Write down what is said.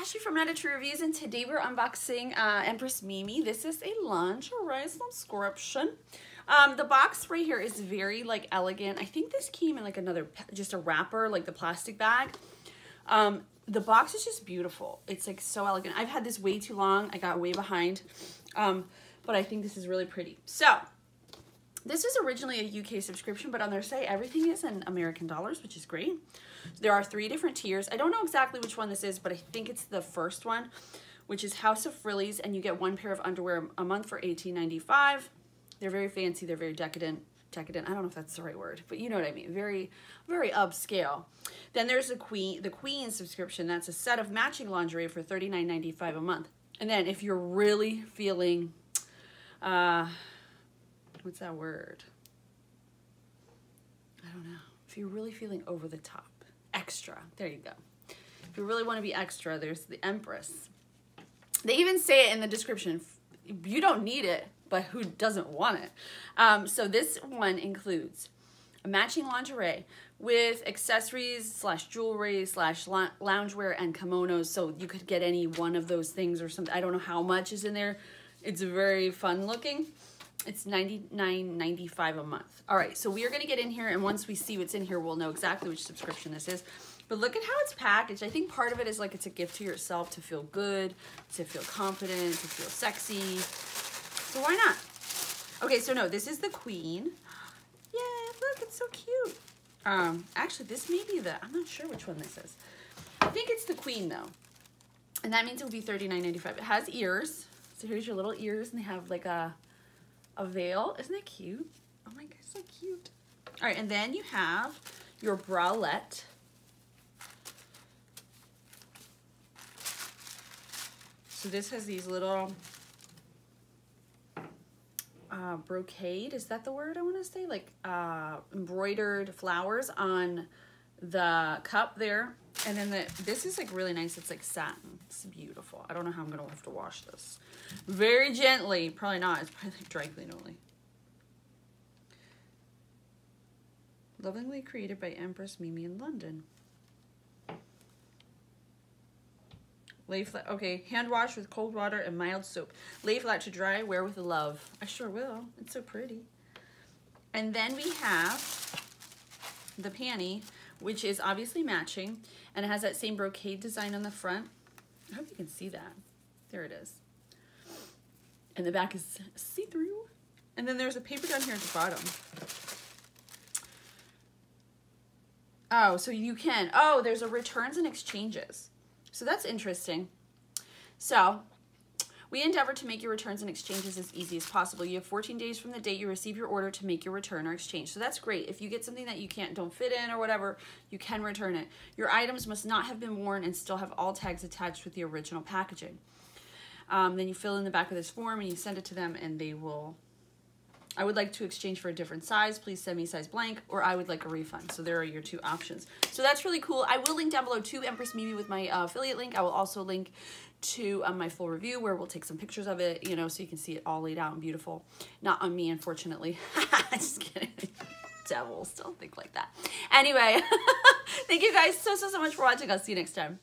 Asheli from Not a Tree Reviews, and today we're unboxing uh, Empress Mimi. This is a lingerie subscription. Um, the box right here is very like elegant. I think this came in like another, just a wrapper, like the plastic bag. Um, the box is just beautiful. It's like so elegant. I've had this way too long. I got way behind, um, but I think this is really pretty. So this is originally a UK subscription, but on their site, everything is in American dollars, which is great. There are three different tiers. I don't know exactly which one this is, but I think it's the first one, which is House of Frillies, and you get one pair of underwear a month for $18.95. They're very fancy. They're very decadent. Decadent. I don't know if that's the right word, but you know what I mean. Very, very upscale. Then there's the Queen, the Queen subscription. That's a set of matching lingerie for $39.95 a month. And then if you're really feeling, uh, what's that word? I don't know. If you're really feeling over the top, extra. There you go. If you really want to be extra, there's the Empress. They even say it in the description. You don't need it, but who doesn't want it? Um, so this one includes a matching lingerie with accessories slash jewelry slash loungewear and kimonos. So you could get any one of those things or something. I don't know how much is in there. It's very fun looking. It's $99.95 a month. All right, so we are going to get in here, and once we see what's in here, we'll know exactly which subscription this is. But look at how it's packaged. I think part of it is like it's a gift to yourself to feel good, to feel confident, to feel sexy. So why not? Okay, so no, this is the queen. Yeah, look, it's so cute. Um, actually, this may be the, I'm not sure which one this is. I think it's the queen, though. And that means it'll be $39.95. It has ears. So here's your little ears, and they have like a a veil. Isn't that cute? Oh my god, so cute. All right, and then you have your bralette. So this has these little uh, brocade, is that the word I want to say? Like uh, embroidered flowers on the cup there. And then the, this is like really nice. It's like satin. It's beautiful. I don't know how I'm going to have to wash this. Very gently. Probably not. It's probably like dry clean only. Lovingly created by Empress Mimi in London. Lay flat. Okay, hand wash with cold water and mild soap. Lay flat to dry, wear with love. I sure will. It's so pretty. And then we have the panty, which is obviously matching, and it has that same brocade design on the front. I hope you can see that. There it is. And the back is see-through. And then there's a paper down here at the bottom. Oh, so you can. Oh, there's a returns and exchanges. So that's interesting. So we endeavor to make your returns and exchanges as easy as possible. You have 14 days from the date you receive your order to make your return or exchange. So that's great. If you get something that you can't don't fit in or whatever, you can return it. Your items must not have been worn and still have all tags attached with the original packaging. Um, then you fill in the back of this form and you send it to them and they will I would like to exchange for a different size. Please send me size blank, or I would like a refund. So there are your two options. So that's really cool. I will link down below to Empress Mimi with my uh, affiliate link. I will also link to um, my full review where we'll take some pictures of it, you know, so you can see it all laid out and beautiful. Not on me, unfortunately. Just kidding. Devils, don't think like that. Anyway, thank you guys so, so, so much for watching. I'll see you next time.